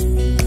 you